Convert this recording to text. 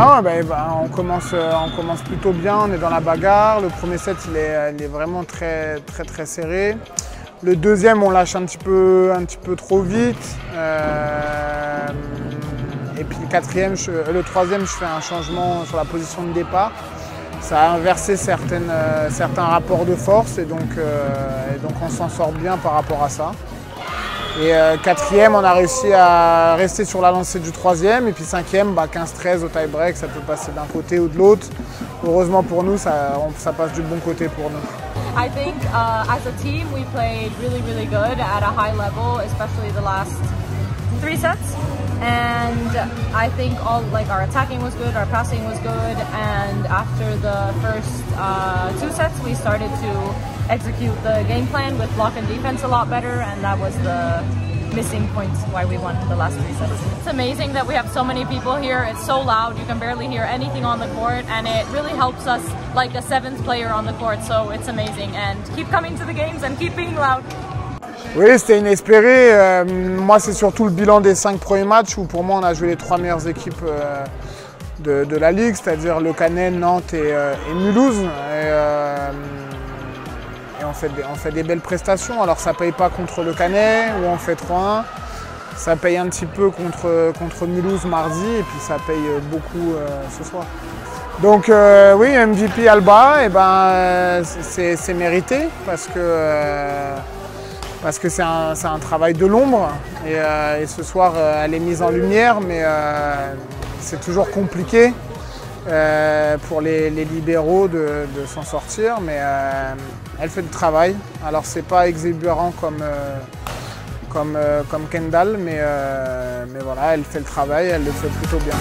On, commence, euh, on commence plutôt bien, on est dans la bagarre. Le premier set, il est, vraiment très, très, très serré. Le deuxième, on lâche un petit peu, trop vite. Euh, et puis euh, le troisième, je fais un changement sur la position de départ. Ça a inversé certaines, certains rapports de force et donc on s'en sort bien par rapport à ça. Et euh, quatrième, on a réussi à rester sur la lancée du troisième. Et puis cinquième, bah, 15-13 au tie-break, ça peut passer d'un côté ou de l'autre. Heureusement pour nous, ça, on- ça passe du bon côté pour nous. I think uh, as a team we played really, really good at a high level, especially the last three sets. And I think all like our attacking was good, our passing was good, and after the first uh, two sets, we started to execute the game plan with block and defense a lot better, and that was the missing point why we won the last three sets. It's amazing that we have so many people here. It's so loud, you can barely hear anything on the court, and it really helps us like a seventh player on the court. So it's amazing, and keep coming to the games and keep being loud. Oui, c'était inespéré. Euh, moi, c'est surtout le bilan des cinq premiers matchs où pour moi, on a joué les trois meilleures équipes euh, de, la ligue, c'est-à-dire Le Canet, Nantes et, euh, Mulhouse. Et, euh, on, fait des, belles prestations. Alors, ça paye pas contre Le Canet où on fait 3-1. Ça paye un petit peu contre, Mulhouse mardi et puis ça paye beaucoup euh, ce soir. Donc oui, MVP Alba, et ben, c'est mérité parce que c'est un, travail de l'ombre et, et ce soir elle est mise en lumière mais c'est toujours compliqué euh, pour les, libéraux de, s'en sortir mais euh, elle fait le travail. Alors c'est pas exubérant comme, euh, Kendall mais, mais voilà elle fait le travail, elle le fait plutôt bien.